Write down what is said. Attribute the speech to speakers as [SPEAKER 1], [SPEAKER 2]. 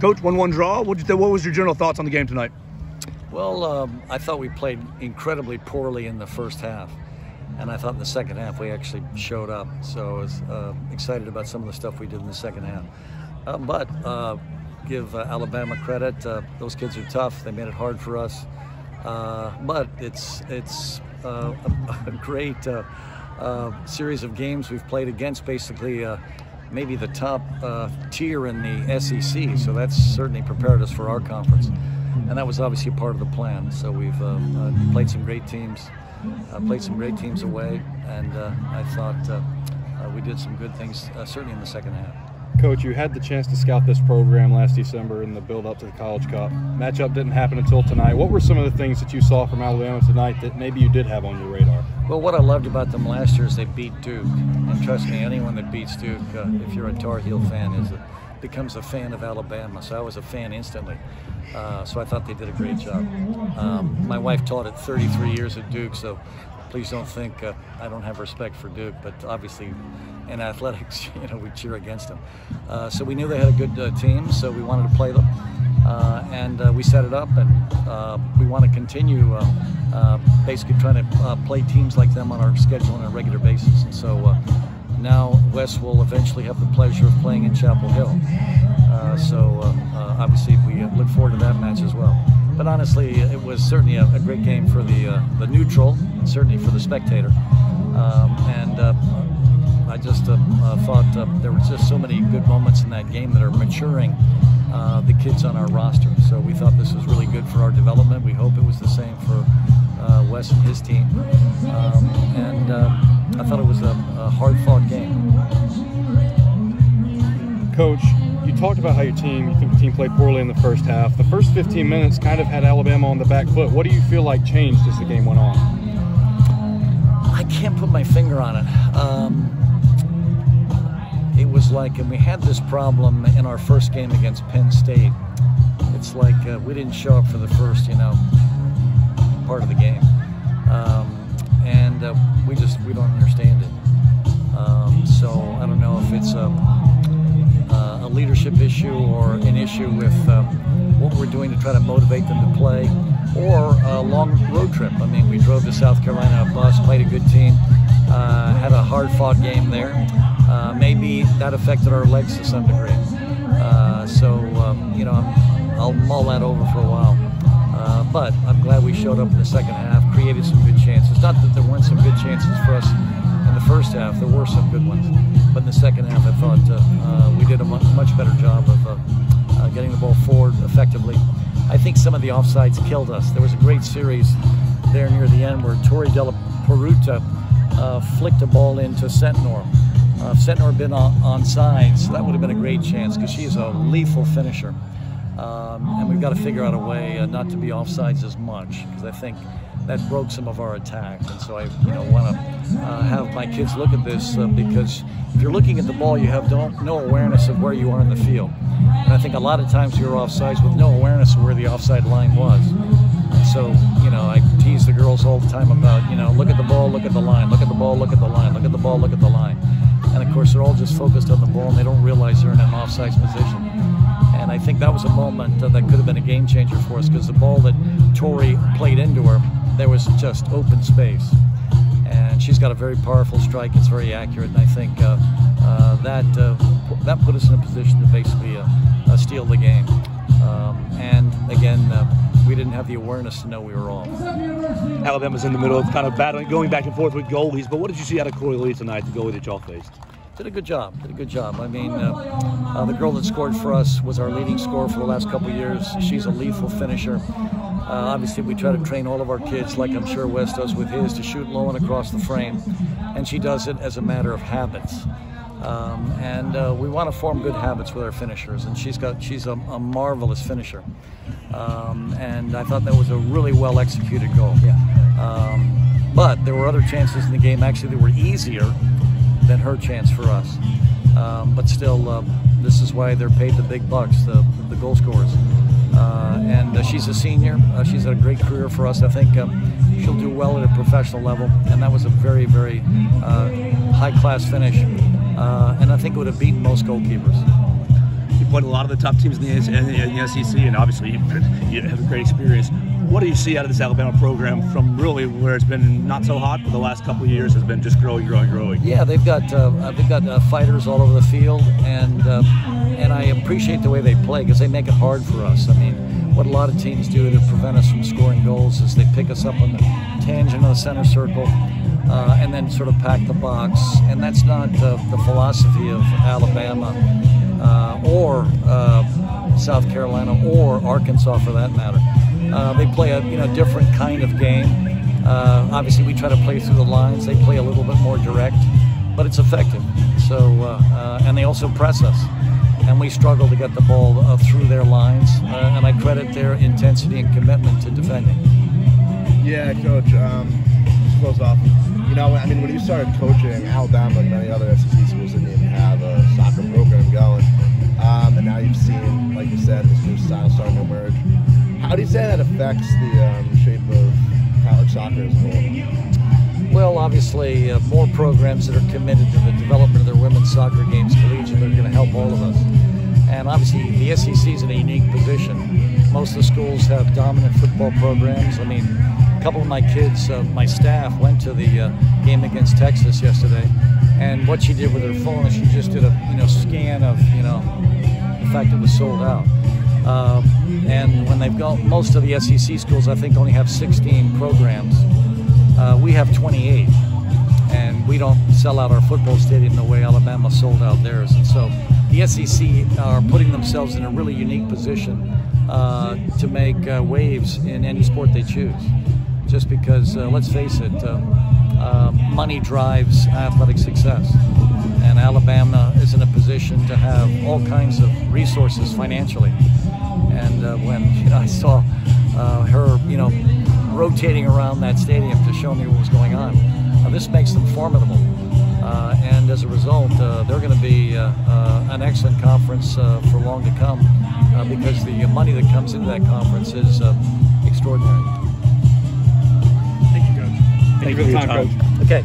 [SPEAKER 1] Coach, one-one draw. What, what was your general thoughts on the game tonight?
[SPEAKER 2] Well, um, I thought we played incredibly poorly in the first half, and I thought in the second half we actually showed up. So I was uh, excited about some of the stuff we did in the second half. Uh, but uh, give uh, Alabama credit; uh, those kids are tough. They made it hard for us. Uh, but it's it's a, a, great series of games we've played against basically maybe the top uh, tier in the SEC. So that's certainly prepared us for our conference. And that was obviously part of the plan. So we've uh, uh, played some great teams, uh, played some great teams away, and uh, I thought we did some good things, certainly in the second half.
[SPEAKER 3] Coach, you had the chance to scout this program last December in the build up to the College Cup. Matchup didn't happen until tonight. What were some of the things that you saw from Alabama tonight that maybe you did have on your radar?
[SPEAKER 2] Well, what I loved about them last year is they beat Duke, and trust me, anyone that beats Duke, uh, if you're a Tar Heel fan, is a, becomes a fan of Alabama. So I was a fan instantly. Uh, so I thought they did a great job. Um, my wife taught it 33 years at Duke, so please don't think uh, I don't have respect for Duke, but obviously in athletics, you know, we cheer against them. Uh, so we knew they had a good uh, team, so we wanted to play them. Uh, and uh, we set it up, and uh, we want to continue basically trying to play teams like them on our schedule on a regular basis. And so now Wes will eventually have the pleasure of playing in Chapel Hill. so obviously we look forward to that match as well. But honestly, it was certainly a, a great game for the the neutral, and certainly for the spectator. Um, and I just uh, uh, thought uh, there were just so many good moments in that game that are maturing uh, the kids on our roster. So we thought this was really good for our development. We hope it was the same for uh, Wes and his team. Um, and uh, I thought it was a, a hard-fought game.
[SPEAKER 3] Coach, you talked about how your team, you think the team played poorly in the first half. The first 15 minutes kind of had Alabama on the back foot. What do you feel like changed as the game went on?
[SPEAKER 2] I can't put my finger on it. Um, it was like, and we had this problem in our first game against Penn State. It's like uh, we didn't show up for the first, you know, we don't understand it. Um, so I don't know if it's a, uh, a, leadership issue or an issue with um, what we're doing to try to motivate them to play, or a long road trip. I mean, we drove to South Carolina on a bus, played a good team, uh, had a hard-fought game there uh, maybe that affected our legs to some degree. Uh, so, um, you know, i will mull that over for a while. Uh, but I'm glad we showed up in the second half, created some good chances. Not that there weren't some good chances for us in the first half, there were some good ones. But in the second half, I thought uh, uh, we did a much, much better job of uh, getting the ball forward effectively. I think some of the offsides killed us. There was a great series there near the end where Tori Della Peruta flicked a ball into Sentnor uh, if had been on, on sides, that would have been a great chance because she's a lethal finisher. Um, and we've got to figure out a way uh, not to be offsides as much because I think that broke some of our attack. And so I, you know, want to uh, have my kids look at this uh, because if you're looking at the ball, you have no awareness of where you are in the field. And I think a lot of times you're offsides with no awareness of where the offside line was. And so, you know, I tease the girls all the time about, you know, look at the ball, look at the line, look at the ball, look at the line, look at the ball, look at the line. And of course, they're all just focused on the ball and they don't realize they're in an offside position. And I think that was a moment that could have been a game changer for us because the ball that Tori played into her, there was just open space. And she's got a very powerful strike. It's very accurate, and I think uh, uh, that uh, that put us in a position to basically uh, uh, steal the game. Um, and again, we didn't have the awareness to know we were off.
[SPEAKER 1] Alabama's in the middle of kind of battling, going back and forth with goalies. But what did you see out of Corey Lee tonight, the goalie that y'all faced?
[SPEAKER 2] Did a good job. Did a good job. I mean, uh, uh, the girl that scored for us was our leading scorer for the last couple years. She's a lethal finisher. Uh, obviously, we try to train all of our kids, like I'm sure Wes does with his, to shoot low and across the frame, and she does it as a matter of habits. Um, and uh, we want to form good habits with our finishers, and she's got she's a, a marvelous finisher. Um, and I thought that was a really well executed goal. Yeah. Um, but there were other chances in the game actually that were easier than her chance for us. Um, but still, uh, this is why they're paid the big bucks, the, the goal scorers. Uh, and uh, she's a senior. Uh, she's had a great career for us. I think um, she'll do well at a professional level. And that was a very, very uh, high class finish uh, and I think it would have beaten most goalkeepers.
[SPEAKER 1] You played a lot of the top teams in the, in the, SEC, and obviously you have a great experience. What do you see out of this Alabama program from really where it's been not so hot for the last couple of years has been just growing, growing, growing?
[SPEAKER 2] Yeah, they've got uh, they've got uh, fighters all over the field, and uh, and I appreciate the way they play because they make it hard for us. I mean, what a lot of teams do to prevent us from scoring goals is they pick us up on the tangent of the center circle. Uh, and then sort of pack the box, and that's not the philosophy of Alabama uh, or uh, South Carolina or Arkansas, for that matter. Uh, they play a you know different kind of game. Uh, obviously, we try to play through the lines. They play a little bit more direct, but it's effective. So, and they also press us and we struggle to get the ball uh, through their lines. Uh, and I credit their intensity and commitment to defending.
[SPEAKER 4] Yeah, coach. Um, close off. You know, I mean, when you started coaching, Alabama and many other SEC schools didn't even have a soccer program going, um, and now you've seen, like you said, this new style starting to emerge. How do you say that affects the um, shape of college soccer as a whole?
[SPEAKER 2] Well, obviously, uh, more programs that are committed to the development of their women's soccer games collegiate are going to help all of us. And obviously, the SEC is in a unique position. Most of the schools have dominant football programs. I mean, a couple of my kids, uh, my staff, went to the uh, game against Texas yesterday, and what she did with her phone she just did a you know scan of you know fact it was sold out. Um, and when they've got most of the SEC schools, I think only have 16 programs. Uh, we have 28, and we don't sell out our football stadium the way Alabama sold out theirs. And so the SEC are putting themselves in a really unique position uh, to make uh, waves in any sport they choose. Just because, uh, let's face it, uh, uh, money drives athletic success. And Alabama is in a position to have all kinds of resources financially. And when you know, I saw her, you know, rotating around that stadium to show me what was going on. Uh, this makes them formidable. Uh, and as a result, uh, they're going to be uh, uh, an excellent conference uh, for long to come because the money that comes into that conference is extraordinary.
[SPEAKER 1] Thank you, Coach.
[SPEAKER 3] Thank, Thank you for the time, Coach.
[SPEAKER 2] Okay.